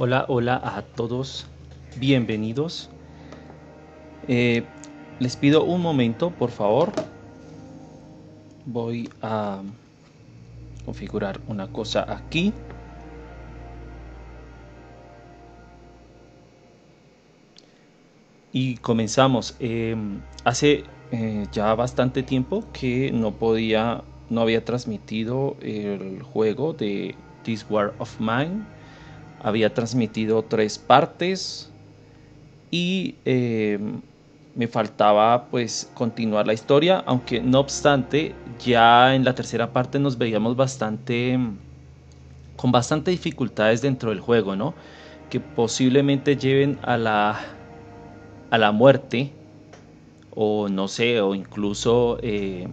Hola, hola a todos, bienvenidos. Eh, les pido un momento, por favor. Voy a configurar una cosa aquí. Y comenzamos. Eh, hace eh, ya bastante tiempo que no podía, no había transmitido el juego de This War of Mine. Había transmitido tres partes y eh, me faltaba pues continuar la historia, aunque no obstante ya en la tercera parte nos veíamos bastante con bastante dificultades dentro del juego, ¿no? Que posiblemente lleven a la a la muerte o no sé, o incluso eh,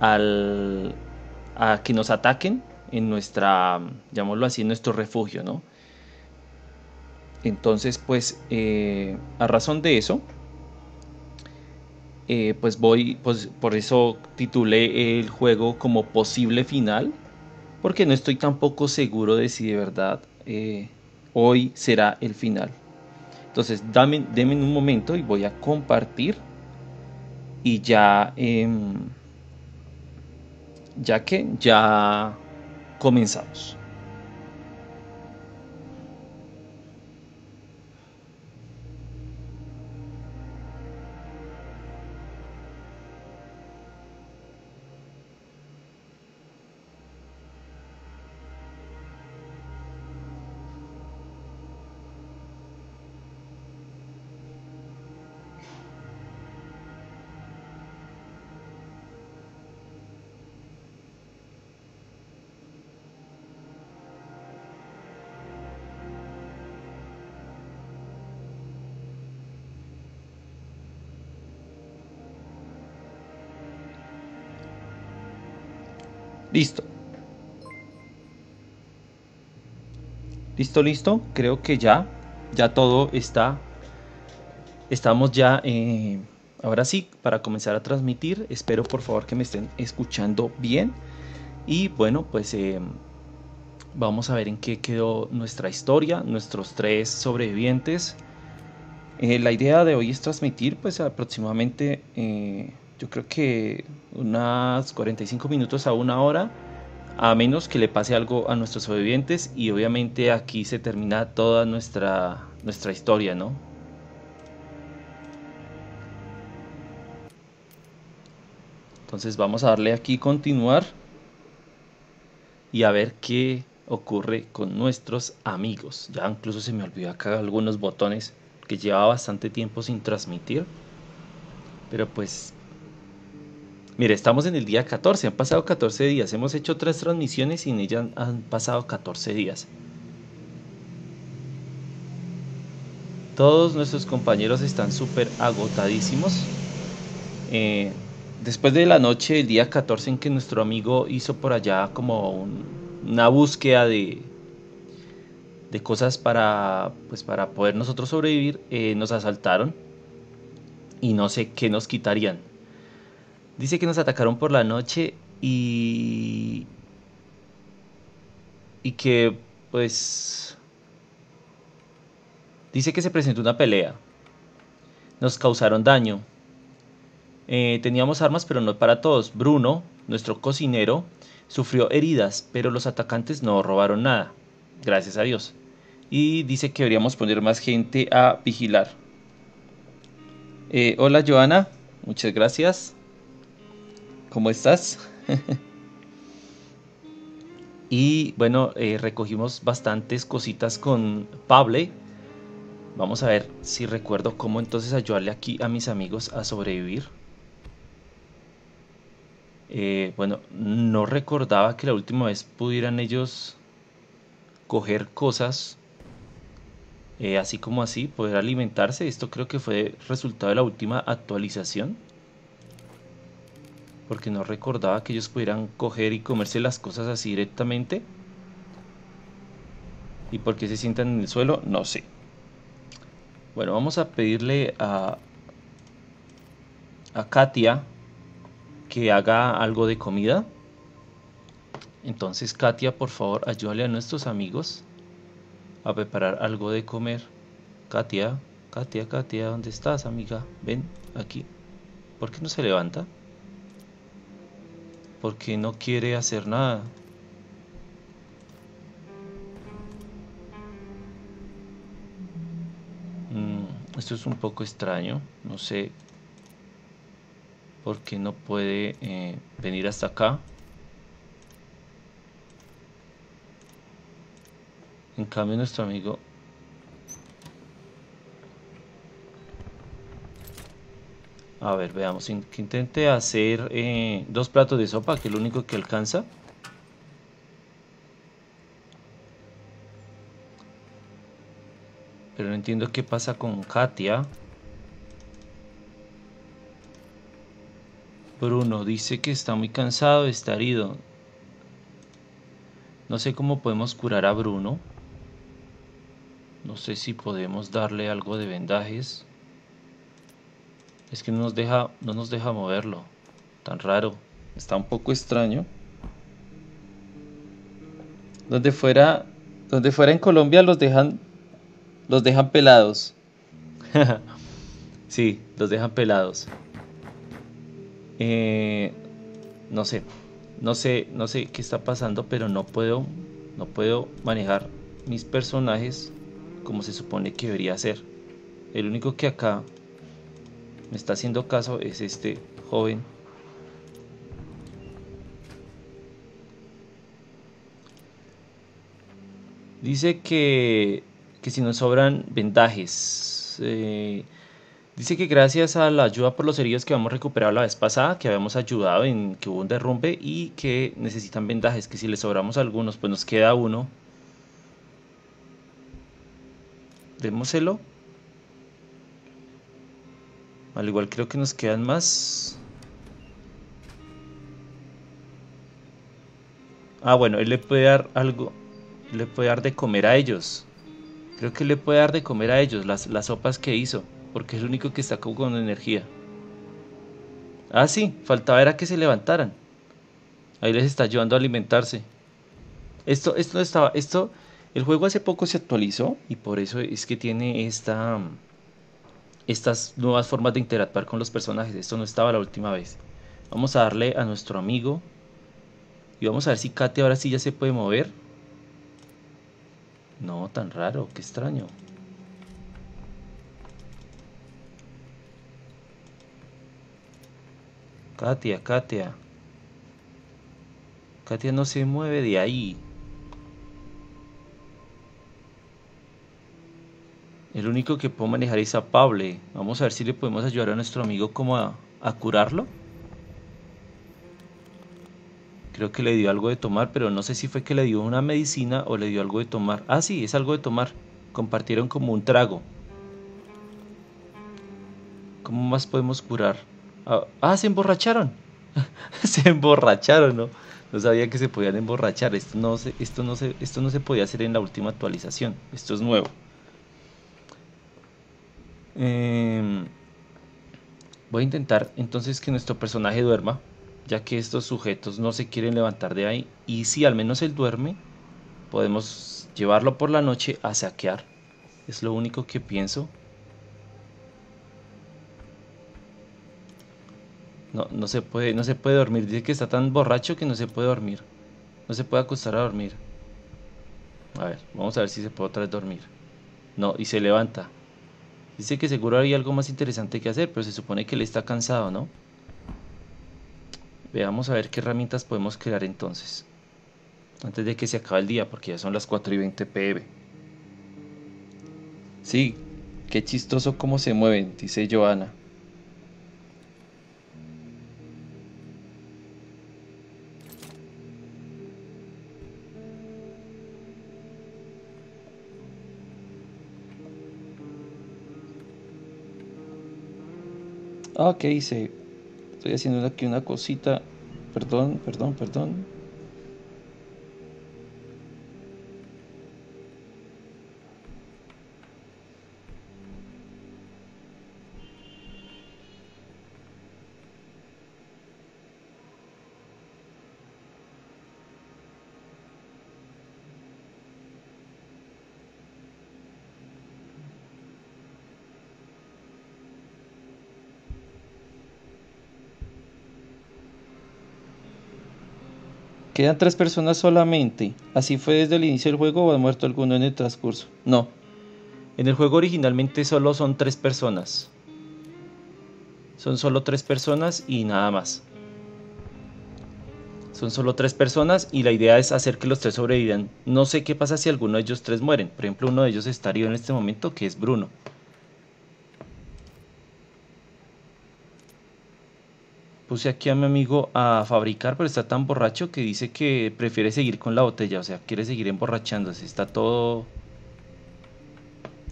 al, a que nos ataquen en nuestra, llamémoslo así, en nuestro refugio, ¿no? Entonces, pues, eh, a razón de eso, eh, pues voy, pues por eso titulé el juego como posible final, porque no estoy tampoco seguro de si de verdad eh, hoy será el final. Entonces, dame, denme un momento y voy a compartir y ya, em, ya que ya comenzamos. Listo. Listo, listo. Creo que ya, ya todo está. Estamos ya, eh, ahora sí, para comenzar a transmitir. Espero por favor que me estén escuchando bien. Y bueno, pues eh, vamos a ver en qué quedó nuestra historia, nuestros tres sobrevivientes. Eh, la idea de hoy es transmitir pues aproximadamente yo creo que unas 45 minutos a una hora, a menos que le pase algo a nuestros sobrevivientes y obviamente aquí se termina toda nuestra, nuestra historia, ¿no? Entonces vamos a darle aquí continuar y a ver qué ocurre con nuestros amigos. Ya incluso se me olvidó acá algunos botones que llevaba bastante tiempo sin transmitir. Pero pues Mire, estamos en el día 14, han pasado 14 días, hemos hecho tres transmisiones y en ellas han pasado 14 días. Todos nuestros compañeros están súper agotadísimos. Eh, después de la noche, el día 14 en que nuestro amigo hizo por allá como una búsqueda de, de cosas para, pues para poder nosotros sobrevivir, eh, nos asaltaron y no sé qué nos quitarían. Dice que nos atacaron por la noche y... Y que, pues... Dice que se presentó una pelea. Nos causaron daño. Eh, teníamos armas, pero no para todos. Bruno, nuestro cocinero, sufrió heridas, pero los atacantes no robaron nada. Gracias a Dios. Y dice que deberíamos poner más gente a vigilar. Eh, hola Joana, muchas gracias. ¿Cómo estás? y bueno, eh, recogimos bastantes cositas con Pablo. Vamos a ver si recuerdo cómo entonces ayudarle aquí a mis amigos a sobrevivir. Eh, bueno, no recordaba que la última vez pudieran ellos coger cosas eh, así como así, poder alimentarse. Esto creo que fue resultado de la última actualización porque no recordaba que ellos pudieran coger y comerse las cosas así directamente. ¿Y por qué se sientan en el suelo? No sé. Bueno, vamos a pedirle a, a Katia que haga algo de comida. Entonces, Katia, por favor, ayúdale a nuestros amigos a preparar algo de comer. Katia, Katia, Katia, ¿dónde estás, amiga? Ven aquí. ¿Por qué no se levanta? Porque no quiere hacer nada. Mm, esto es un poco extraño. No sé por qué no puede eh, venir hasta acá. En cambio nuestro amigo A ver, veamos. Que intente hacer eh, dos platos de sopa, que es lo único que alcanza. Pero no entiendo qué pasa con Katia. Bruno dice que está muy cansado, está herido. No sé cómo podemos curar a Bruno. No sé si podemos darle algo de vendajes. Es que no nos deja, no nos deja moverlo. Tan raro. Está un poco extraño. Donde fuera, donde fuera en Colombia los dejan, los dejan pelados. sí, los dejan pelados. Eh, no sé, no sé, no sé qué está pasando, pero no puedo, no puedo manejar mis personajes como se supone que debería ser. El único que acá me está haciendo caso es este joven. Dice que, que si nos sobran vendajes. Eh, dice que gracias a la ayuda por los heridos que habíamos recuperado la vez pasada, que habíamos ayudado en que hubo un derrumbe y que necesitan vendajes, que si les sobramos algunos, pues nos queda uno. Démoselo. Al igual creo que nos quedan más. Ah, bueno, él le puede dar algo. Le puede dar de comer a ellos. Creo que le puede dar de comer a ellos las, las sopas que hizo. Porque es el único que está con energía. Ah, sí, faltaba era que se levantaran. Ahí les está ayudando a alimentarse. Esto, esto no estaba. Esto. El juego hace poco se actualizó. Y por eso es que tiene esta estas nuevas formas de interactuar con los personajes. Esto no estaba la última vez. Vamos a darle a nuestro amigo. Y vamos a ver si Kate ahora sí ya se puede mover. No, tan raro, qué extraño. Katia, Katia. Katia no se mueve de ahí. El único que puedo manejar es a Pable. Vamos a ver si le podemos ayudar a nuestro amigo como a, curarlo. Creo que le dio algo de tomar, pero no sé si fue que le dio una medicina o le dio algo de tomar. Ah, sí, es algo de tomar. Compartieron como un trago. ¿Cómo más podemos curar? Ah, ah se emborracharon. se emborracharon, ¿no? No sabía que se podían emborrachar. Esto no, esto, no se, esto no se podía hacer en la última actualización. Esto es nuevo. Em, voy a intentar entonces que nuestro personaje duerma, ya que estos sujetos no se quieren levantar de ahí. Y si al menos él duerme, podemos llevarlo por la noche a saquear. Es lo único que pienso. No, no se puede, no se puede dormir. Dice que está tan borracho que no se puede dormir. No se puede acostar a dormir. A ver, vamos a ver si se puede otra vez dormir. No, y se levanta. Dice que seguro hay algo más interesante que hacer, pero se supone que él está cansado, ¿no? Veamos a ver qué herramientas podemos crear entonces. Antes de que se acabe el día, porque ya son las 4 y 20 pm. Sí, qué chistoso cómo se mueven, dice Joana. Ok, hice. Estoy haciendo aquí una cosita. Perdón, perdón, perdón. Quedan tres personas solamente. ¿Así fue desde el inicio del juego o ha muerto alguno en el transcurso? No. En el juego originalmente solo son tres personas. Son solo tres personas y nada más. Son solo tres personas y la idea es hacer que los tres sobrevivan. No sé qué pasa si alguno de ellos tres mueren. Por ejemplo, uno de ellos está herido en este momento, que es Bruno. Puse aquí a mi amigo a fabricar, pero está tan borracho que dice que prefiere seguir con la botella. O sea, quiere seguir emborrachándose. Está todo...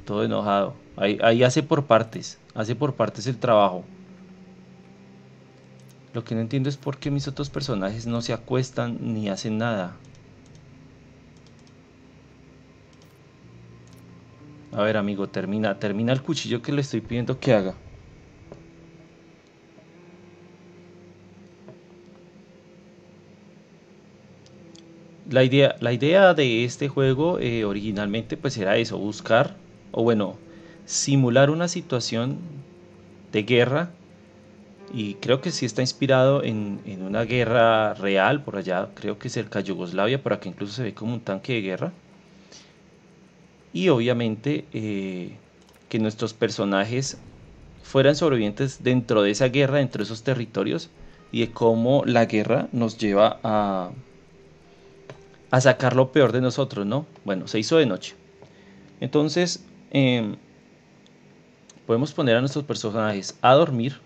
Todo enojado. Ahí, hace por partes. Hace por partes el trabajo. Lo que no entiendo es por qué mis otros personajes no se acuestan ni hacen nada. A ver, amigo, termina, termina el cuchillo que le estoy pidiendo que haga. La idea, la idea de este juego eh, originalmente pues era eso, buscar, o bueno, simular una situación de guerra y creo que sí está inspirado en, una guerra real por allá, creo que cerca de Yugoslavia, por acá incluso se ve como un tanque de guerra. Y obviamente eh, que nuestros personajes fueran sobrevivientes dentro de esa guerra, dentro de esos territorios, y de cómo la guerra nos lleva a, a sacar lo peor de nosotros, ¿no? Bueno, se hizo de noche. Entonces, em, podemos poner a nuestros personajes a dormir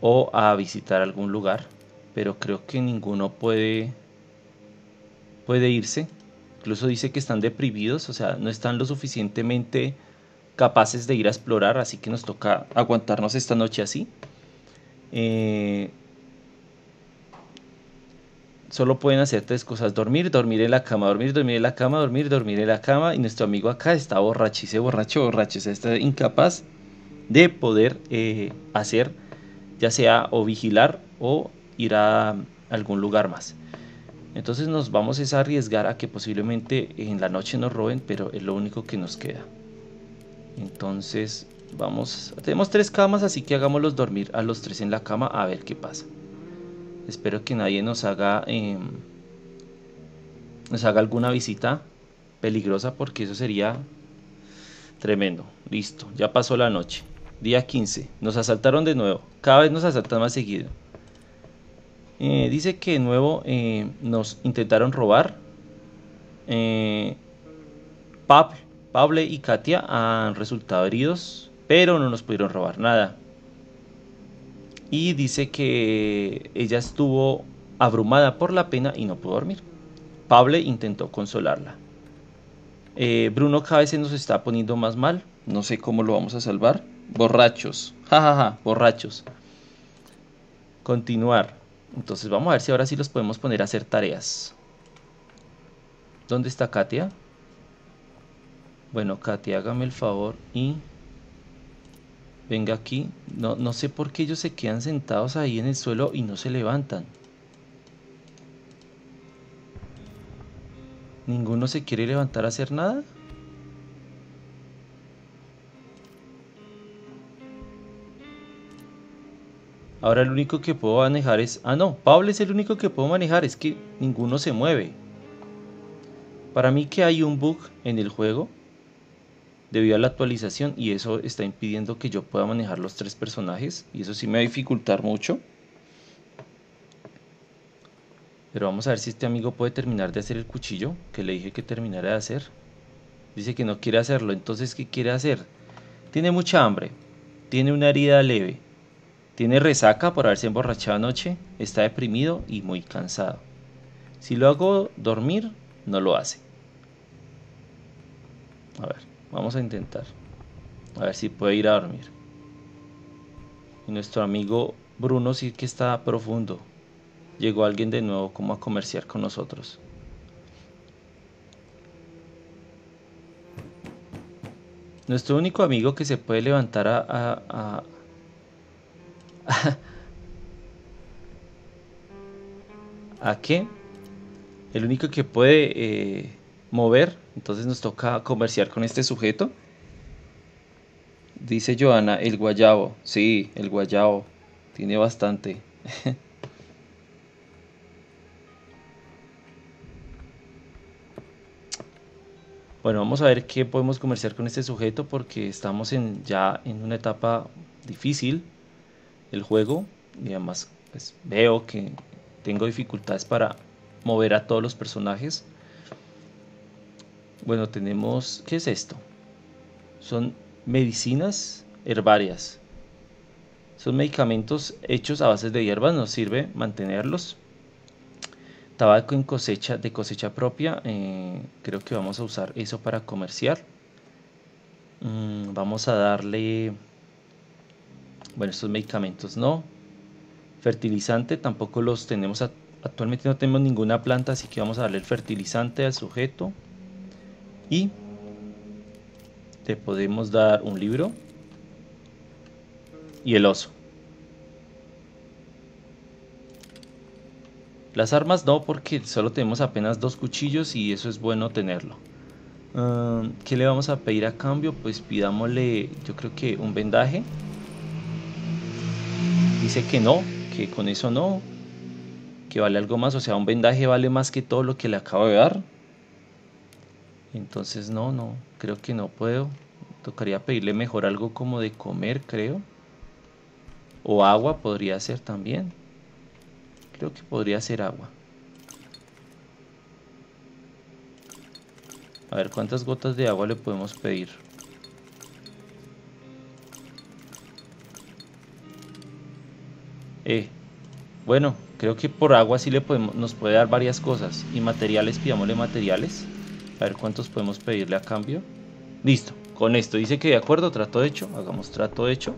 o a visitar algún lugar, pero creo que ninguno puede, puede irse. Incluso dice que están deprimidos, o sea, no están lo suficientemente capaces de ir a explorar, así que nos toca aguantarnos esta noche así. Eh, solo pueden hacer tres cosas, dormir, dormir en la cama, dormir, dormir en la cama, dormir, dormir en la cama. Y nuestro amigo acá está borrachice, borracho, borracho, o sea, está incapaz de poder eh, hacer, ya sea o vigilar o ir a algún lugar más. Entonces nos vamos a arriesgar a que posiblemente en la noche nos roben, pero es lo único que nos queda. Entonces vamos, tenemos tres camas, así que hagámoslos dormir a los tres en la cama a ver qué pasa. Espero que nadie nos haga em, nos haga alguna visita peligrosa porque eso sería tremendo. Listo, ya pasó la noche. Día 15. Nos asaltaron de nuevo. Cada vez nos asaltan más seguido. Eh, dice que de nuevo eh, nos intentaron robar. Eh, Pablo y Katia han resultado heridos, pero no nos pudieron robar nada y dice que ella estuvo abrumada por la pena y no pudo dormir. Pablo intentó consolarla. Eh, Bruno cada vez se nos está poniendo más mal. No sé cómo lo vamos a salvar. Borrachos. Jajaja, ja, ja, borrachos. Continuar. Entonces vamos a ver si ahora sí los podemos poner a hacer tareas. ¿Dónde está Katia? Bueno, Katia, hágame el favor y venga aquí. No, no sé por qué ellos se quedan sentados ahí en el suelo y no se levantan. ¿Ninguno se quiere levantar a hacer nada? Ahora el único que puedo manejar es... Ah, no, Pablo es el único que puedo manejar. Es que ninguno se mueve. Para mí que hay un bug en el juego debido a la actualización y eso está impidiendo que yo pueda manejar los tres personajes y eso sí me va a dificultar mucho. Pero vamos a ver si este amigo puede terminar de hacer el cuchillo que le dije que terminara de hacer. Dice que no quiere hacerlo, entonces ¿qué quiere hacer? Tiene mucha hambre, tiene una herida leve, tiene resaca por haberse emborrachado anoche, está deprimido y muy cansado. Si lo hago dormir, no lo hace. A ver. Vamos a intentar. A ver si puede ir a dormir. Y nuestro amigo Bruno sí que está profundo. Llegó alguien de nuevo como a comerciar con nosotros. Nuestro único amigo que se puede levantar a... a, a, qué? El único que puede eh, mover, entonces nos toca comerciar con este sujeto. Dice Joana, el guayabo, sí, el guayabo, tiene bastante. Bueno, vamos a ver qué podemos comerciar con este sujeto porque estamos en, ya en una etapa difícil del juego y además pues, veo que tengo dificultades para mover a todos los personajes. Bueno, tenemos... ¿Qué es esto? Son medicinas herbarias. Son medicamentos hechos a base de hierbas, nos sirve mantenerlos. Tabaco en cosecha, de cosecha propia, eh, creo que vamos a usar eso para comerciar. Mm, vamos a darle, bueno, estos medicamentos no. Fertilizante tampoco los tenemos, actualmente no tenemos ninguna planta, así que vamos a darle el fertilizante al sujeto. Y te podemos dar un libro y el oso. Las armas no, porque solo tenemos apenas dos cuchillos y eso es bueno tenerlo. ¿Qué le vamos a pedir a cambio? Pues pidámosle, yo creo que un vendaje. Dice que no, que con eso no, que vale algo más, o sea, un vendaje vale más que todo lo que le acabo de dar. Entonces no, no, creo que no puedo. Tocaría pedirle mejor algo como de comer, creo. O agua podría ser también. Creo que podría ser agua. A ver, ¿cuántas gotas de agua le podemos pedir? Eh, bueno, creo que por agua sí le podemos, nos puede dar varias cosas. Y materiales, pidámosle materiales. A ver cuántos podemos pedirle a cambio. Listo, con esto dice que de acuerdo, trato hecho. Hagamos trato hecho.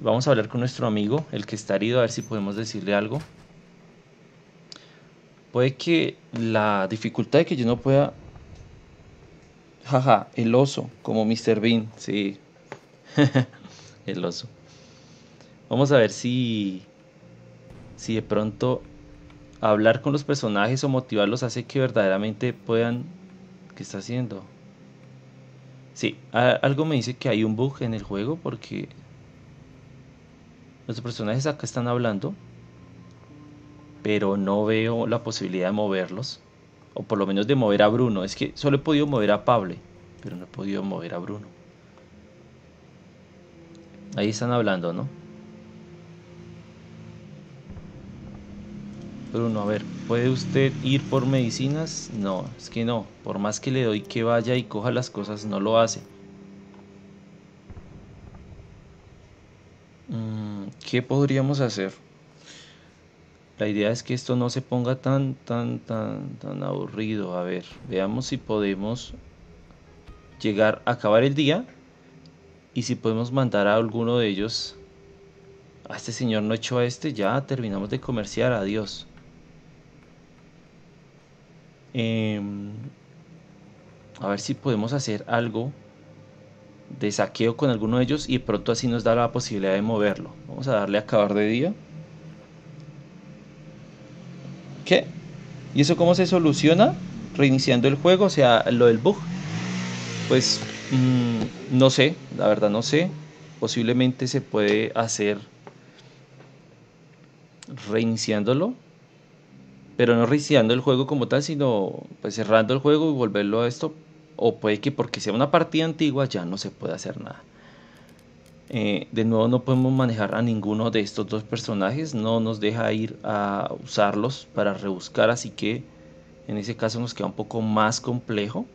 Vamos a hablar con nuestro amigo, el que está herido, a ver si podemos decirle algo. Puede que la dificultad de que yo no pueda... Jaja, el oso, como Mr. Bean, sí. el oso. Vamos a ver si... Si de pronto hablar con los personajes o motivarlos hace que verdaderamente puedan... ¿Qué está haciendo? Sí, algo me dice que hay un bug en el juego porque los personajes acá están hablando, pero no veo la posibilidad de moverlos, o por lo menos de mover a Bruno. Es que solo he podido mover a Pablo, pero no he podido mover a Bruno. Ahí están hablando, ¿no? Bruno, a ver, ¿puede usted ir por medicinas? No, es que no. Por más que le doy que vaya y coja las cosas, no lo hace. ¿Qué podríamos hacer? La idea es que esto no se ponga tan, tan, tan, tan aburrido. A ver, veamos si podemos llegar a acabar el día y si podemos mandar a alguno de ellos. A este señor no echó a este, ya terminamos de comerciar, adiós. Em, a ver si podemos hacer algo de saqueo con alguno de ellos y pronto así nos da la posibilidad de moverlo. Vamos a darle a acabar de día. ¿Qué? ¿Y eso cómo se soluciona? Reiniciando el juego, o sea, lo del bug. Pues mm, no sé, la verdad no sé. Posiblemente se puede hacer reiniciándolo. Pero no reiniciando el juego como tal, sino pues cerrando el juego y volverlo a esto o puede que porque sea una partida antigua ya no se puede hacer nada. Eh, de nuevo no podemos manejar a ninguno de estos dos personajes, no nos deja ir a usarlos para rebuscar, así que en ese caso nos queda un poco más complejo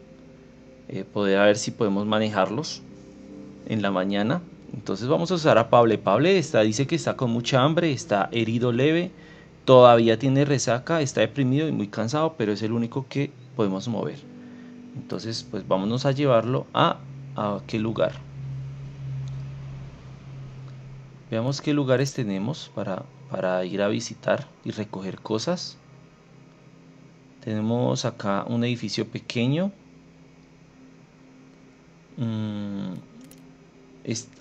eh, poder ver si podemos manejarlos en la mañana. Entonces vamos a usar a Pablo. Pablo está, dice que está con mucha hambre, está herido leve, todavía tiene resaca, está deprimido y muy cansado, pero es el único que podemos mover. Entonces, pues vámonos a llevarlo a, a qué lugar. Veamos qué lugares tenemos para, para ir a visitar y recoger cosas. Tenemos acá un edificio pequeño. Mm,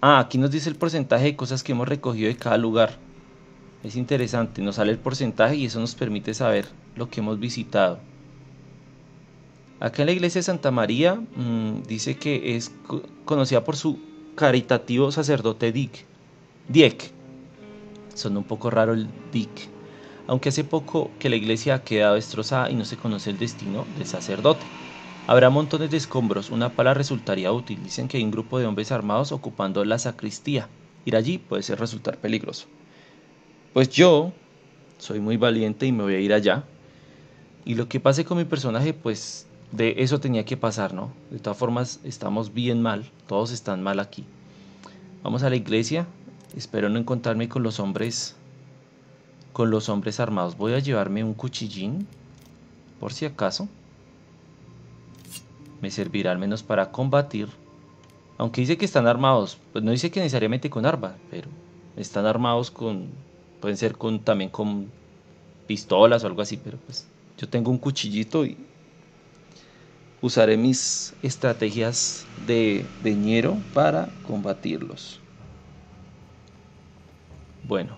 ah, aquí nos dice el porcentaje de cosas que hemos recogido de cada lugar. Es interesante, nos sale el porcentaje y eso nos permite saber lo que hemos visitado. Acá en la iglesia de Santa María mm, dice que es conocida por su caritativo sacerdote Dick. Diek. Son un poco raro el Dick. Aunque hace poco que la iglesia ha quedado destrozada y no se conoce el destino del sacerdote. Habrá montones de escombros, una pala resultaría útil. Dicen que hay un grupo de hombres armados ocupando la sacristía. Ir allí puede ser resultar peligroso. Pues yo soy muy valiente y me voy a ir allá. Y lo que pase con mi personaje, pues de eso tenía que pasar, ¿no? De todas formas, estamos bien mal, todos están mal aquí. Vamos a la iglesia, espero no encontrarme con los hombres con los hombres armados. Voy a llevarme un cuchillín por si acaso. Me servirá al menos para combatir. Aunque dice que están armados, pues no dice que necesariamente con arma, pero están armados con pueden ser con también con pistolas o algo así, pero pues yo tengo un cuchillito y usaré mis estrategias de, de para combatirlos. Bueno,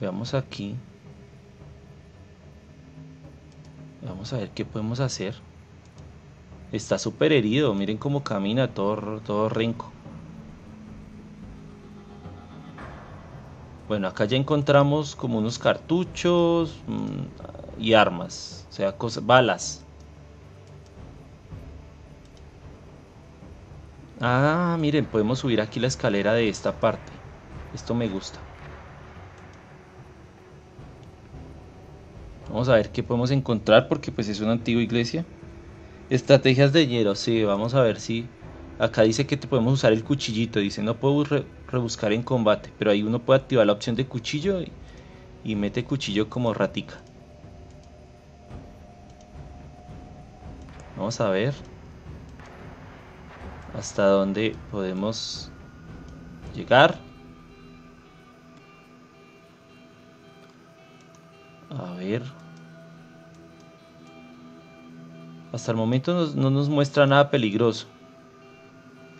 veamos aquí. Vamos a ver qué podemos hacer. Está súper herido, miren cómo camina todo, todo. Bueno, acá ya encontramos como unos cartuchos mm, y armas, o sea, cosas, balas. Ah, miren, podemos subir aquí la escalera de esta parte. Esto me gusta. Vamos a ver qué podemos encontrar porque pues es una antigua iglesia. Estrategias de hierro, sí, vamos a ver si... Acá dice que te podemos usar el cuchillito, dice no puedo rebuscar en combate, pero ahí uno puede activar la opción de cuchillo y, y mete cuchillo como ratica. Vamos a ver hasta dónde podemos llegar. A ver. Hasta el momento no nos muestra nada peligroso.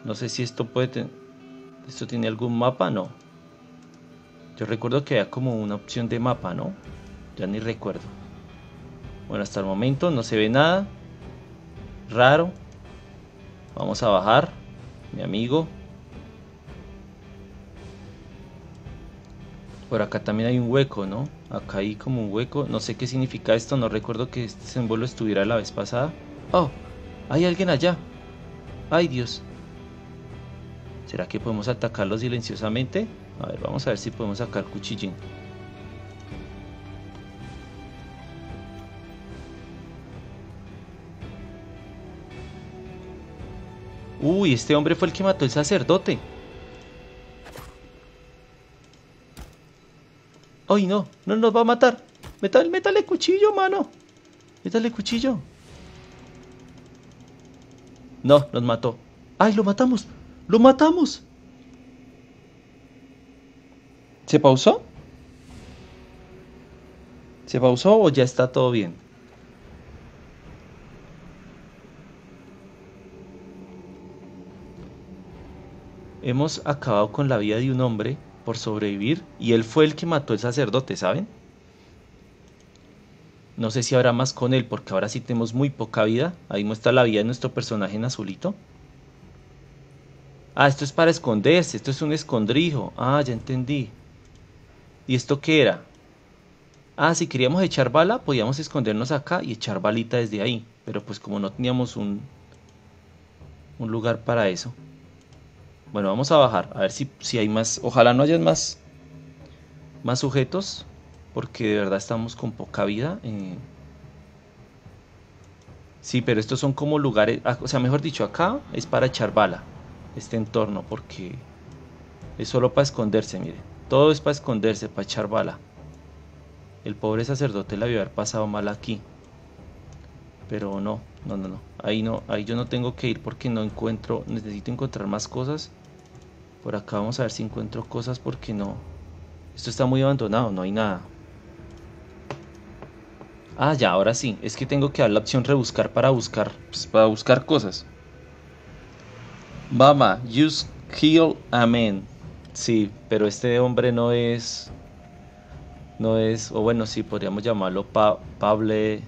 No sé si esto puede tener... ¿Esto tiene algún mapa? No. Yo recuerdo que había como una opción de mapa, ¿no? Ya ni recuerdo. Bueno, hasta el momento no se ve nada. Raro. Vamos a bajar, mi amigo. Por acá también hay un hueco, ¿no? Acá hay como un hueco. No sé qué significa esto. No recuerdo que este símbolo estuviera la vez pasada. Oh, hay alguien allá. Ay, Dios. ¿Será que podemos atacarlo silenciosamente? A ver, vamos a ver si podemos sacar cuchillín. Uy, este hombre fue el que mató al sacerdote. Ay, no, no nos va a matar. Métale, métale cuchillo, mano. Métale cuchillo. No, nos mató. ¡Ay, lo matamos! ¡Lo matamos! ¿Se pausó? ¿Se pausó o ya está todo bien? Hemos acabado con la vida de un hombre por sobrevivir y él fue el que mató al sacerdote, ¿saben? No sé si habrá más con él porque ahora sí tenemos muy poca vida. Ahí muestra la vida de nuestro personaje en azulito. Ah, esto es para esconderse, esto es un escondrijo. Ah, ya entendí. ¿Y esto qué era? Ah, si queríamos echar bala, podíamos escondernos acá y echar balita desde ahí. Pero pues como no teníamos un, un lugar para eso. Bueno, vamos a bajar, a ver si, si hay más. Ojalá no hayan más, más sujetos, porque de verdad estamos con poca vida. Eh. Sí, pero estos son como lugares, ah, o sea, mejor dicho, acá es para echar bala, este entorno, porque es solo para esconderse, mire. Todo es para esconderse, para echar bala. El pobre sacerdote la vio haber pasado mal aquí. Pero no, no, no, no. Ahí no, ahí yo no tengo que ir porque no encuentro, necesito encontrar más cosas. Por acá vamos a ver si encuentro cosas porque no. Esto está muy abandonado, no hay nada. Ah, ya, ahora sí. Es que tengo que dar la opción rebuscar para buscar, pues, para buscar cosas. Mama, use kill a man. Sí, pero este hombre no es, no es, o bueno, sí, podríamos llamarlo pa Pable,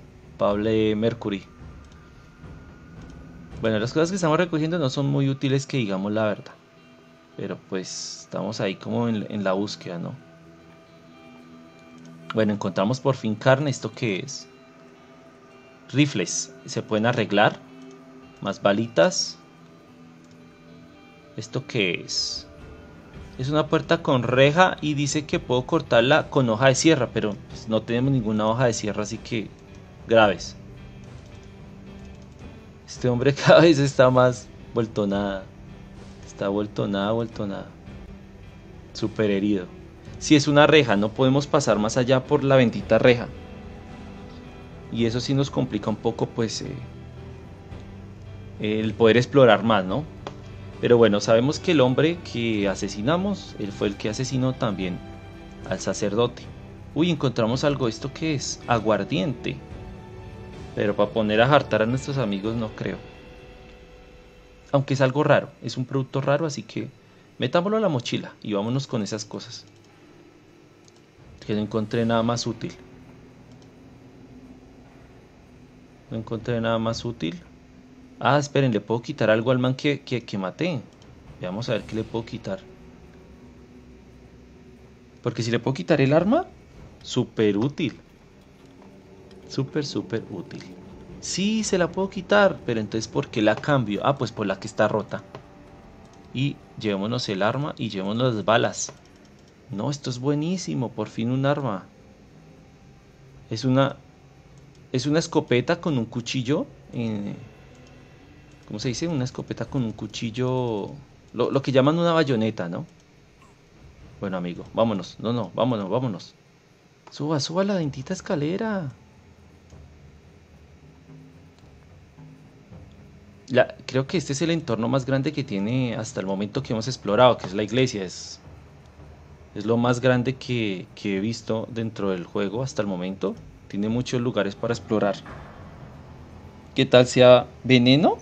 Mercury. Bueno, las cosas que estamos recogiendo no son muy útiles que digamos la verdad. Pero pues estamos ahí como en, la búsqueda, ¿no? Bueno, encontramos por fin carne. ¿Esto qué es? rifles. Se pueden arreglar. Más balitas. ¿Esto qué es? Es una puerta con reja y dice que puedo cortarla con hoja de sierra, pero pues, no tenemos ninguna hoja de sierra, así que graves. Este hombre cada vez está más vuelto nada. Está vuelto nada, vuelto nada. Super herido. Si es una reja, no podemos pasar más allá por la bendita reja. Y eso sí nos complica un poco, pues, eh, el poder explorar más, ¿no? Pero bueno, sabemos que el hombre que asesinamos, él fue el que asesinó también al sacerdote. Uy, encontramos algo. ¿Esto qué es? Aguardiente. Pero para poner a hartar a nuestros amigos no creo. Aunque es algo raro, es un producto raro, así que metámoslo a la mochila y vámonos con esas cosas. Que no encontré nada más útil. No encontré nada más útil. Ah, esperen, le puedo quitar algo al man que, que, que maté. Veamos a ver qué le puedo quitar. Porque si le puedo quitar el arma, súper útil. Súper, súper útil. Sí, se la puedo quitar, pero entonces ¿por qué la cambio? Ah, pues por la que está rota. Y llevémonos el arma y llevémonos las balas. No, esto es buenísimo, por fin un arma. Es una... Es una escopeta con un cuchillo. Eh, ¿Cómo se dice? Una escopeta con un cuchillo... Lo, que llaman una bayoneta, ¿no? Bueno, amigo, vámonos. No, no, vámonos, vámonos. Suba, suba la bendita escalera. creo que este es el entorno más grande que tiene hasta el momento que hemos explorado, que es la iglesia. Es, es lo más grande que, que he visto dentro del juego hasta el momento. Tiene muchos lugares para explorar. ¿Qué tal sea veneno?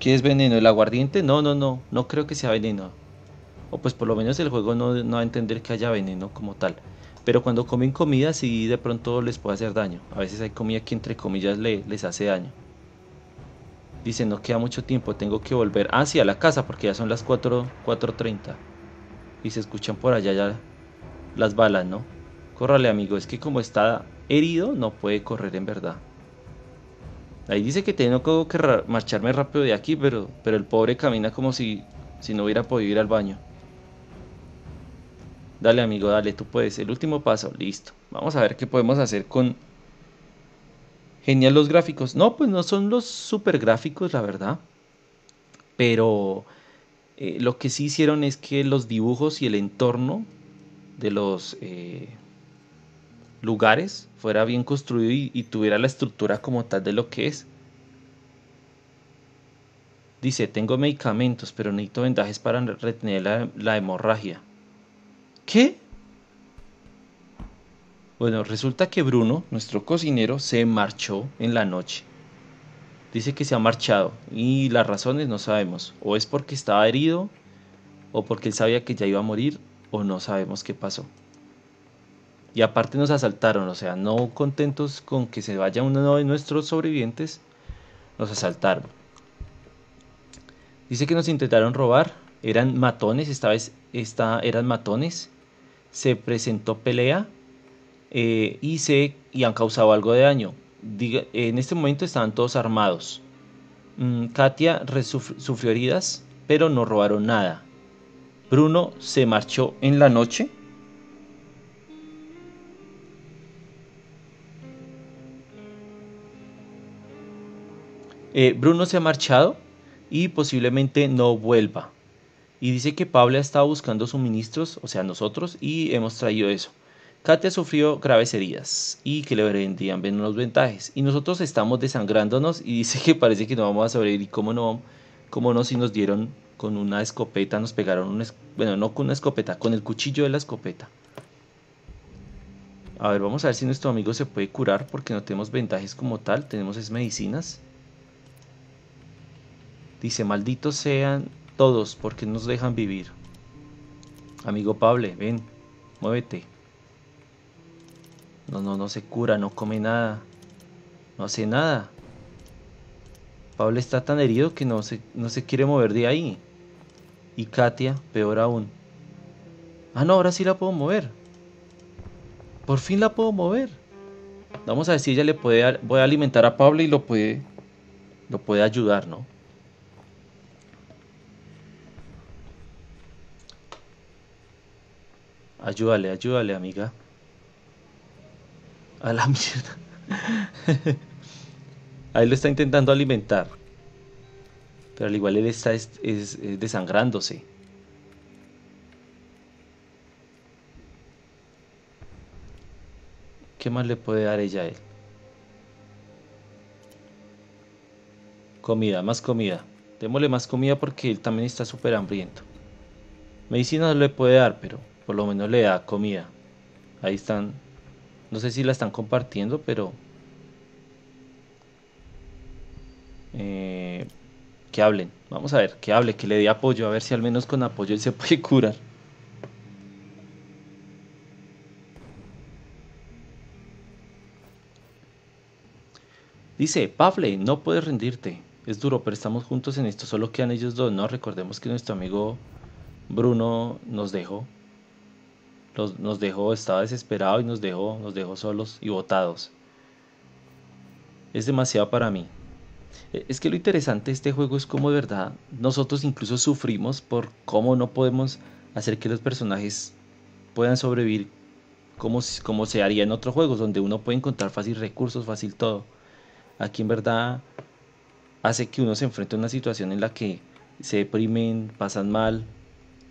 ¿Qué es veneno? ¿El aguardiente? No, no, no. No creo que sea veneno. O pues por lo menos el juego no, no va a entender que haya veneno como tal. Pero cuando comen comida sí de pronto les puede hacer daño. A veces hay comida que entre comillas le, les hace daño. Dice, no queda mucho tiempo, tengo que volver hacia la casa porque ya son las 4.30. Y se escuchan por allá ya las balas, ¿no? Córrale, amigo, es que como está herido, no puede correr en verdad. Ahí dice que tengo que marcharme rápido de aquí, pero, pero el pobre camina como si, si no hubiera podido ir al baño. Dale, amigo, dale, tú puedes. El último paso, listo. Vamos a ver qué podemos hacer con Genial los gráficos. No, pues no son los super gráficos, la verdad. Pero eh, lo que sí hicieron es que los dibujos y el entorno de los eh, lugares fuera bien construido y, tuviera la estructura como tal de lo que es. Dice, tengo medicamentos, pero necesito vendajes para retener la, la hemorragia. ¿Qué? Bueno, resulta que Bruno, nuestro cocinero, se marchó en la noche. Dice que se ha marchado y las razones no sabemos. O es porque estaba herido, o porque él sabía que ya iba a morir, o no sabemos qué pasó. Y aparte nos asaltaron, o sea, no contentos con que se vaya uno de nuestros sobrevivientes, nos asaltaron. Dice que nos intentaron robar, eran matones, esta vez esta, eran matones. Se presentó pelea eh, y, se, y han causado algo de daño. en este momento estaban todos armados. Mm, Katia sufrió heridas, pero no robaron nada. Bruno se marchó en la noche. Eh, Bruno se ha marchado y posiblemente no vuelva. Y dice que Pablo ha estado buscando suministros, o sea, nosotros, y hemos traído eso. Katia sufrió graves heridas y que le vendrían bien los ventajes. Y nosotros estamos desangrándonos y dice que parece que no vamos a sobrevivir. ¿Y cómo no? ¿Cómo no si nos dieron con una escopeta, nos pegaron. Bueno, no con una escopeta, con el cuchillo de la escopeta. A ver, vamos a ver si nuestro amigo se puede curar porque no tenemos ventajes como tal. Tenemos es medicinas. Dice, malditos sean todos porque nos dejan vivir. Amigo Pablo, ven, muévete. No, no, no se cura, no come nada. No hace nada. Pablo está tan herido que no se, no se quiere mover de ahí. Y Katia, peor aún. Ah, no, ahora sí la puedo mover. Por fin la puedo mover. Vamos a si ella le puede, voy a alimentar a Pablo y lo puede, lo puede ayudar, ¿no? Ayúdale, ayúdale, amiga. A la mierda. Ahí lo está intentando alimentar. Pero al igual él está desangrándose. ¿Qué más le puede dar ella a él? Comida, más comida. Démosle más comida porque él también está súper hambriento. Medicina no le puede dar, pero por lo menos le da comida. Ahí están. No sé si la están compartiendo, pero... Eh, que hablen. Vamos a ver, que hable, que le dé apoyo. A ver si al menos con apoyo él se puede curar. Dice, Pafle, no puedes rendirte. Es duro, pero estamos juntos en esto. Solo quedan ellos dos, ¿no? Recordemos que nuestro amigo Bruno nos dejó. Nos dejó, estaba desesperado y nos dejó, nos dejó solos y botados. Es demasiado para mí. E, es que lo interesante de este juego es cómo de verdad nosotros incluso sufrimos por cómo no podemos hacer que los personajes puedan sobrevivir como, como se haría en otros juegos, donde uno puede encontrar fácil recursos, fácil todo. Aquí en verdad hace que uno se enfrente a una situación en la que se deprimen, pasan mal,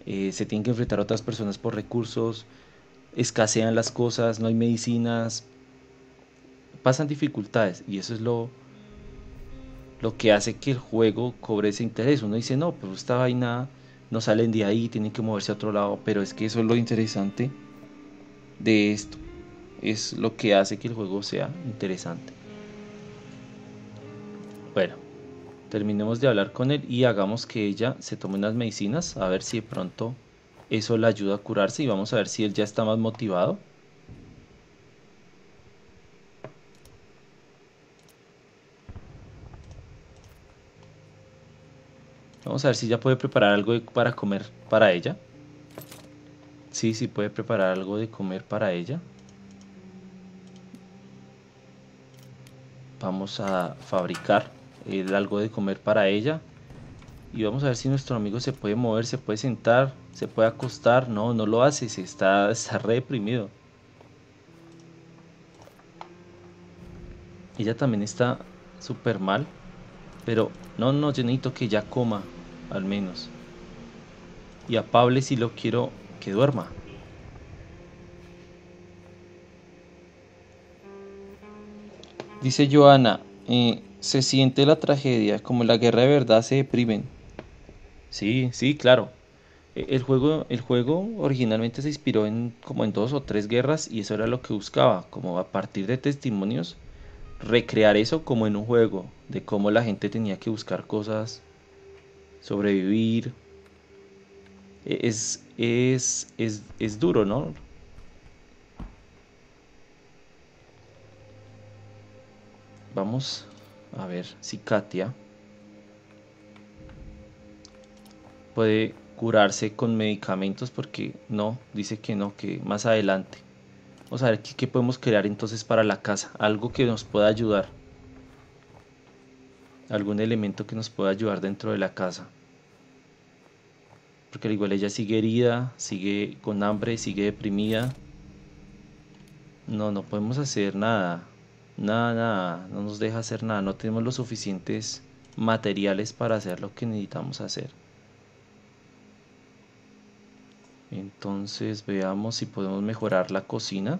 eh, se tienen que enfrentar a otras personas por recursos, escasean las cosas, no hay medicinas, pasan dificultades y eso es lo, lo que hace que el juego cobre ese interés. Uno dice, no, pero esta vaina no salen de ahí, tienen que moverse a otro lado, pero es que eso es lo interesante de esto, es lo que hace que el juego sea interesante. Bueno, terminemos de hablar con él y hagamos que ella se tome unas medicinas, a ver si de pronto eso le ayuda a curarse y vamos a ver si él ya está más motivado. Vamos a ver si ya puede preparar algo para comer para ella. Sí, sí puede preparar algo de comer para ella. Vamos a fabricar algo de comer para ella. Y vamos a ver si nuestro amigo se puede mover, se puede sentar, se puede acostar. No, no lo hace, se está, está reprimido. Ella también está súper mal. Pero no, no, yo necesito que ya coma, al menos. Y a Pablo si lo quiero que duerma. Dice Joana, eh, se siente la tragedia, como la guerra de verdad se deprimen. Sí, sí, claro. E, el juego, el juego originalmente se inspiró en como en dos o tres guerras y eso era lo que buscaba, como a partir de testimonios recrear eso como en un juego, de cómo la gente tenía que buscar cosas, sobrevivir. E, es, es, es, es duro, ¿no? Vamos a ver si Katia puede curarse con medicamentos porque no, dice que no, que más adelante. Vamos a ver qué, podemos crear entonces para la casa, algo que nos pueda ayudar. Algún elemento que nos pueda ayudar dentro de la casa. Porque al igual ella sigue herida, sigue con hambre, sigue deprimida. No, no podemos hacer nada. Nada, nada, no nos deja hacer nada, no tenemos los suficientes materiales para hacer lo que necesitamos hacer. Entonces veamos si podemos mejorar la cocina.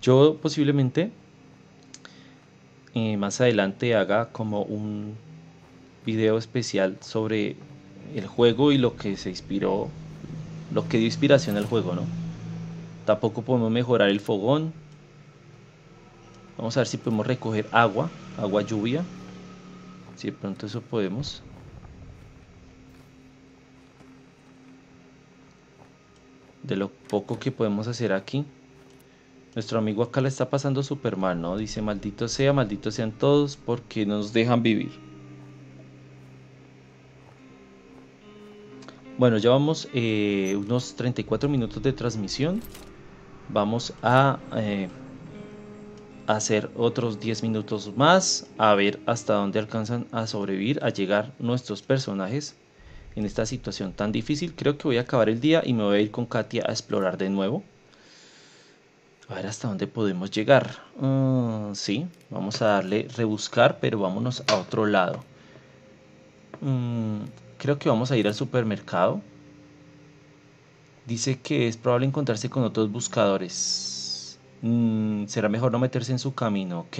Yo posiblemente eh, más adelante haga como un video especial sobre el juego y lo que se inspiró, lo que dio inspiración al juego, ¿no? Tampoco podemos mejorar el fogón. Vamos a ver si podemos recoger agua, agua lluvia. Si de pronto eso podemos. De lo poco que podemos hacer aquí. Nuestro amigo acá le está pasando súper mal, ¿no? Dice, maldito sea, malditos sean todos porque nos dejan vivir. Bueno, llevamos eh, unos 34 minutos de transmisión. Vamos a eh, hacer otros 10 minutos más. A ver hasta dónde alcanzan a sobrevivir, a llegar nuestros personajes en esta situación tan difícil. Creo que voy a acabar el día y me voy a ir con Katia a explorar de nuevo. A ver hasta dónde podemos llegar. Ah, sí, vamos a darle rebuscar, pero vámonos a otro lado. Mm, creo que vamos a ir al supermercado. Dice que es probable encontrarse con otros buscadores. Mm, será mejor no meterse en su camino, ok.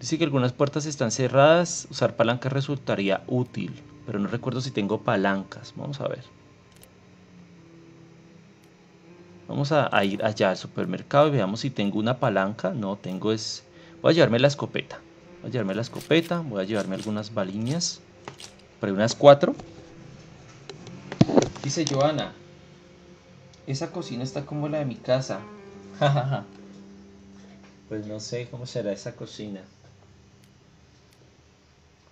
Dice que algunas puertas están cerradas. Usar palancas resultaría útil. Pero no recuerdo si tengo palancas. Vamos a ver. Vamos a, ir allá al supermercado y veamos si tengo una palanca. No, tengo es... Voy a llevarme la escopeta. Voy a llevarme la escopeta. Voy a llevarme algunas baliñas. Por unas cuatro. Dice Joana. Esa cocina está como la de mi casa. pues no sé cómo será esa cocina.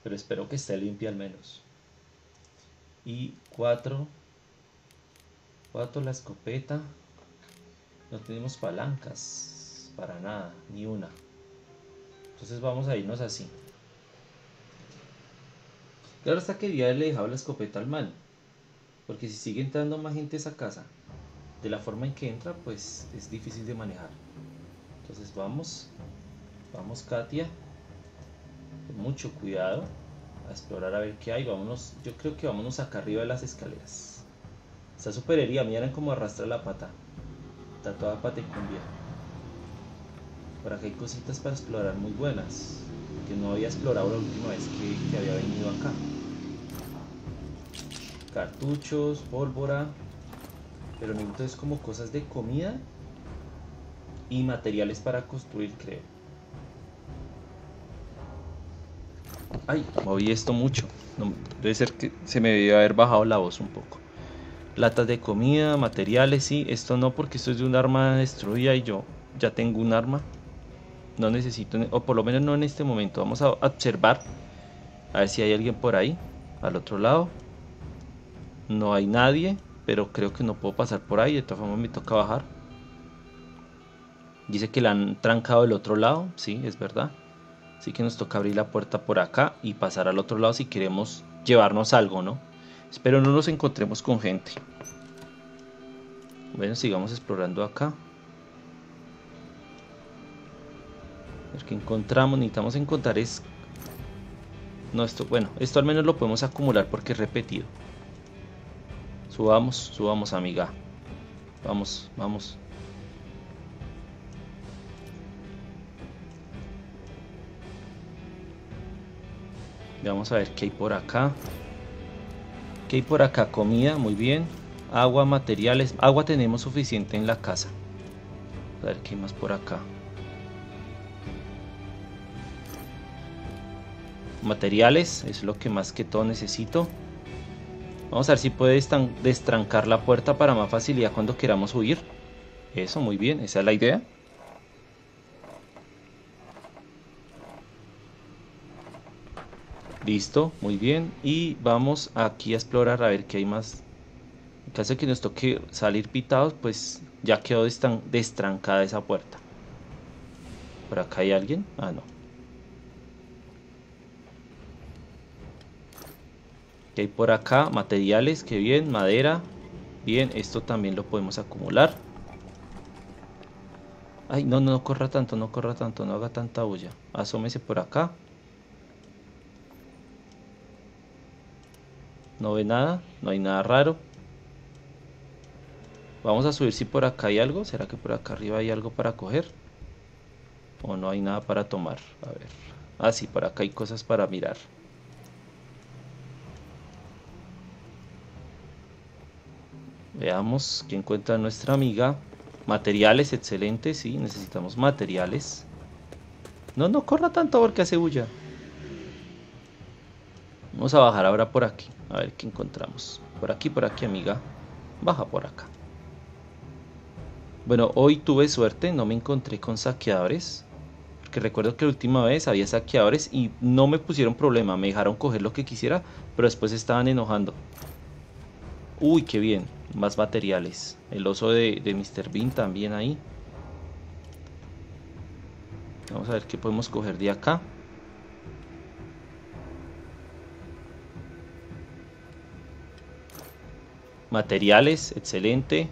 Pero espero que esté limpia al menos. Y cuatro. Cuatro la escopeta. No tenemos palancas para nada, ni una. Entonces vamos a irnos así. Claro hasta que día le dejado la escopeta al man. Porque si sigue entrando más gente a esa casa, de la forma en que entra, pues es difícil de manejar. Entonces vamos, vamos Katia, con mucho cuidado, a explorar a ver qué hay. Vámonos, yo creo que vámonos acá arriba de las escaleras. Esta super herida, miren cómo arrastra la pata. Está toda patecumbia. Por acá hay cositas para explorar muy buenas. Que no había explorado la última vez que, había venido acá. Cartuchos, pólvora. Pero es como cosas de comida y materiales para construir, creo. Ay, moví esto mucho. debe ser que se me debió haber bajado la voz un poco latas de comida, materiales, sí, esto no porque esto es de un arma destruida y yo ya tengo un arma. No necesito, o por lo menos no en este momento. Vamos a observar, a ver si hay alguien por ahí, al otro lado. No hay nadie, pero creo que no puedo pasar por ahí, de todas formas me toca bajar. Dice que la han trancado del otro lado, sí, es verdad. Así que nos toca abrir la puerta por acá y pasar al otro lado si queremos llevarnos algo, ¿no? Espero no nos encontremos con gente. Bueno, sigamos explorando acá. Ver qué encontramos. Necesitamos encontrar es... No, esto, bueno, esto al menos lo podemos acumular porque es repetido. Subamos, subamos, amiga. Vamos, vamos. Vamos a ver qué hay por acá hay por acá? Comida, muy bien. Agua, materiales. Agua tenemos suficiente en la casa. A ver qué más por acá. Materiales, es lo que más que todo necesito. Vamos a ver si puede destrancar la puerta para más facilidad cuando queramos huir. Eso, muy bien, esa es la idea. Listo, muy bien. Y vamos aquí a explorar a ver qué hay más. En caso de que nos toque salir pitados, pues ya quedó destrancada esa puerta. ¿Por acá hay alguien? Ah, no. ¿Qué hay por acá? Materiales, que bien. Madera. Bien, esto también lo podemos acumular. Ay, no, no, no corra tanto, no corra tanto, no haga tanta bulla. Asómese por acá. No ve nada, no hay nada raro. Vamos a subir si por acá hay algo. ¿Será que por acá arriba hay algo para coger? ¿O no hay nada para tomar? A ver. Ah, sí, por acá hay cosas para mirar. Veamos qué encuentra nuestra amiga. Materiales, excelentes, sí, necesitamos materiales. No, no corra tanto porque hace bulla. Vamos a bajar ahora por aquí. A ver qué encontramos. Por aquí, por aquí, amiga. Baja por acá. Bueno, hoy tuve suerte, no me encontré con saqueadores. Porque recuerdo que la última vez había saqueadores y no me pusieron problema. Me dejaron coger lo que quisiera, pero después estaban enojando. Uy, qué bien. Más materiales. El oso de, de Mr. Bean también ahí. Vamos a ver qué podemos coger de acá. Materiales, excelente.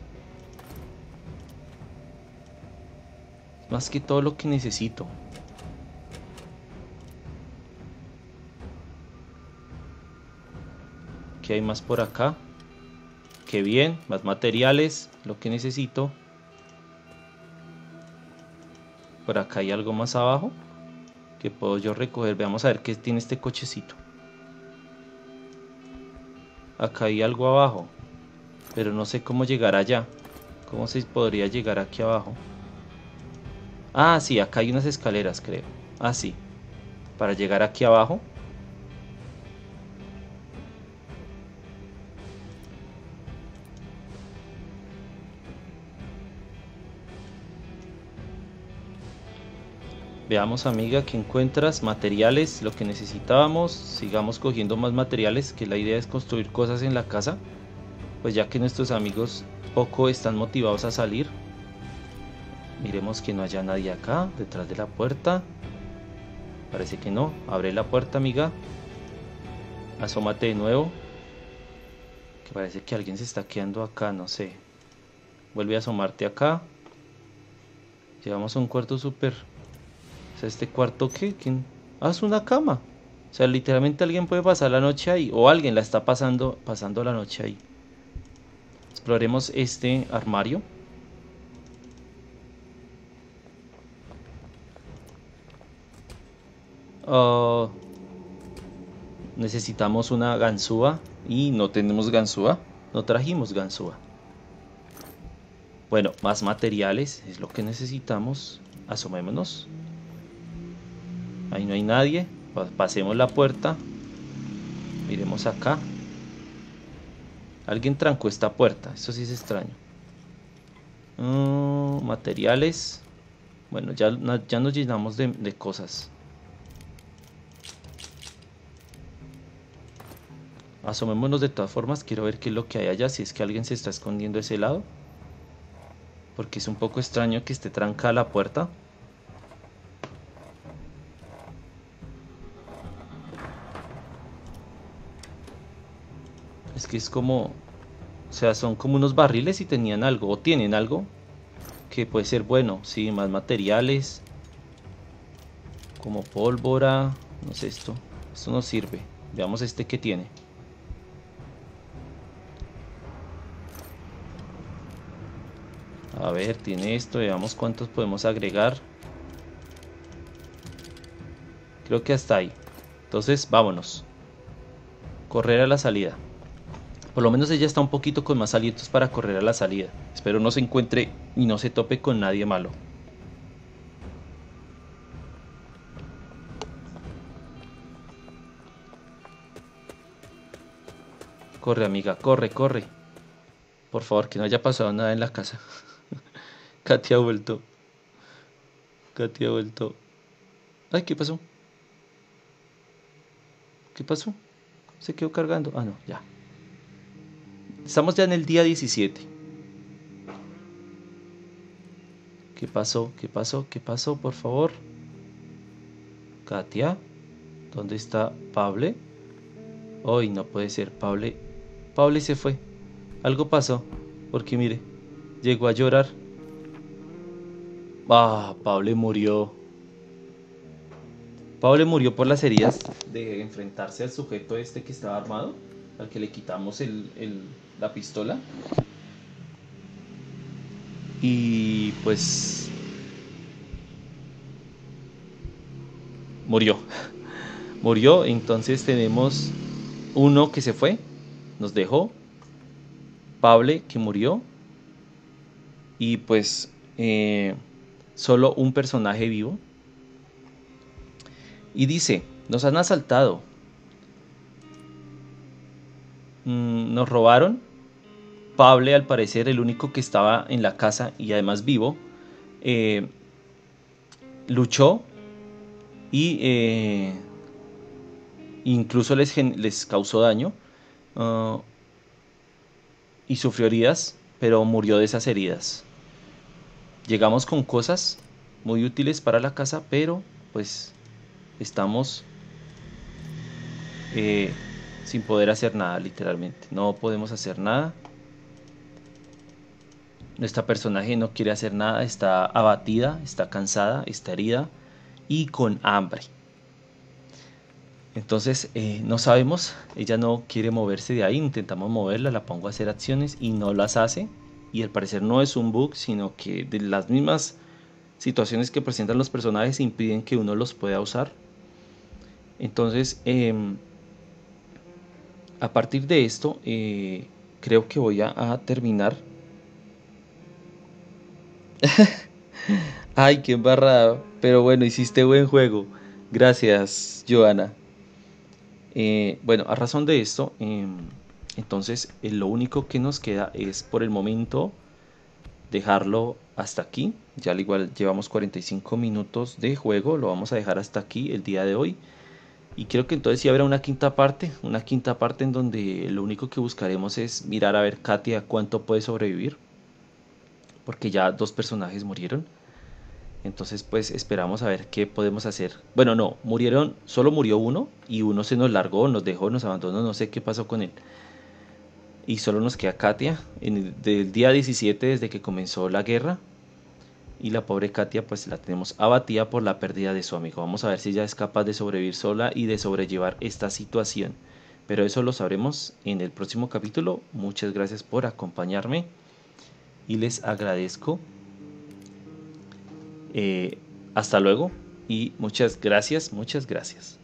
Más que todo lo que necesito. ¿Qué hay más por acá? Qué bien, más materiales, lo que necesito. Por acá hay algo más abajo que puedo yo recoger. Veamos a ver qué tiene este cochecito. Acá hay algo abajo, pero no sé cómo llegar allá. ¿Cómo se podría llegar aquí abajo? Ah, sí, acá hay unas escaleras, creo. Ah, sí. Para llegar aquí abajo. Veamos amiga que encuentras materiales, lo que necesitábamos, sigamos cogiendo más materiales, que la idea es construir cosas en la casa, pues ya que nuestros amigos poco están motivados a salir. Miremos que no haya nadie acá, detrás de la puerta. Parece que no, abre la puerta amiga. Asómate de nuevo. Que parece que alguien se está quedando acá, no sé. Vuelve a asomarte acá. Llevamos un cuarto súper este cuarto, ¿qué? ¿Quién? Ah, es una cama. O sea, literalmente alguien puede pasar la noche ahí. O alguien la está pasando, pasando la noche ahí. Exploremos este armario. Ah, necesitamos una ganzúa. Y no tenemos ganzúa. No trajimos ganzúa. Bueno, más materiales es lo que necesitamos. Asomémonos. Ahí no hay nadie. Pasemos la puerta. Miremos acá. Alguien trancó esta puerta. Eso sí es extraño. Mm, materiales. Bueno, ya, ya nos llenamos de, de cosas. Asomémonos de todas formas. Quiero ver qué es lo que hay allá. Si es que alguien se está escondiendo a ese lado. Porque es un poco extraño que esté trancada la puerta. Es que es como... O sea, son como unos barriles y tenían algo, o tienen algo que puede ser bueno. Sí, más materiales. Como pólvora. No sé esto. Esto no sirve. Veamos este que tiene. A ver, tiene esto. Veamos cuántos podemos agregar. Creo que hasta ahí. Entonces, vámonos. Correr a la salida. Por lo menos ella está un poquito con más alientos para correr a la salida. Espero no se encuentre y no se tope con nadie malo. Corre, amiga, corre, corre. Por favor, que no haya pasado nada en la casa. Katy ha vuelto. Katy ha vuelto. Ay, ¿qué pasó? ¿Qué pasó? Se quedó cargando. Ah, no, ya. Estamos ya en el día 17. ¿Qué pasó? ¿Qué pasó? ¿Qué pasó? Por favor. Katia. ¿Dónde está Pable? Hoy no puede ser. Pable. Pable se fue. Algo pasó. Porque mire. Llegó a llorar. Ah, Pable murió. Pable murió por las heridas de enfrentarse al sujeto este que estaba armado. Al que le quitamos el, la pistola. Y pues murió. Murió, entonces tenemos uno que se fue, nos dejó, Pable que murió, y pues eh, solo un personaje vivo. Y dice, nos han asaltado, mm, nos robaron Pable, al parecer, el único que estaba en la casa y además vivo, eh, luchó y eh, incluso les, les, causó daño. Ah, y sufrió heridas, pero murió de esas heridas. Llegamos con cosas muy útiles para la casa, pero pues estamos eh, sin poder hacer nada, literalmente. No podemos hacer nada. Nuestra personaje no quiere hacer nada, está abatida, está cansada, está herida y con hambre. Entonces eh, no sabemos, ella no quiere moverse de ahí, intentamos moverla, la pongo a hacer acciones y no las hace. Y al parecer no es un bug, sino que de las mismas situaciones que presentan los personajes impiden que uno los pueda usar. Entonces, em, a partir de esto, eh, creo que voy a, terminar. Ay, qué embarrada. Pero bueno, hiciste buen juego. Gracias, Joana. Eh, bueno, a razón de esto, em, entonces eh, lo único que nos queda es por el momento dejarlo hasta aquí. Ya al igual llevamos 45 minutos de juego, lo vamos a dejar hasta aquí el día de hoy. Y creo que entonces sí habrá una quinta parte, una quinta parte en donde lo único que buscaremos es mirar a ver Katia cuánto puede sobrevivir. Porque ya dos personajes murieron. Entonces pues esperamos a ver qué podemos hacer. Bueno, no, murieron, solo murió uno y uno se nos largó, nos dejó, nos abandonó, no sé qué pasó con él. Y solo nos queda Katia, en el, del día 17 desde que comenzó la guerra. Y la pobre Katia pues la tenemos abatida por la pérdida de su amigo. Vamos a ver si ella es capaz de sobrevivir sola y de sobrellevar esta situación. Pero eso lo sabremos en el próximo capítulo. Muchas gracias por acompañarme y les agradezco eh, hasta luego y muchas gracias, muchas gracias.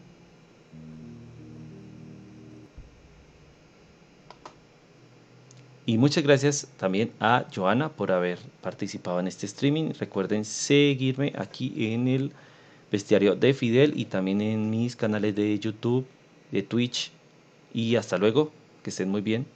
Y muchas gracias también a Joana por haber participado en este streaming. Recuerden seguirme aquí en el bestiario de Fidel y también en mis canales de YouTube, de Twitch. Y hasta luego, que estén muy bien.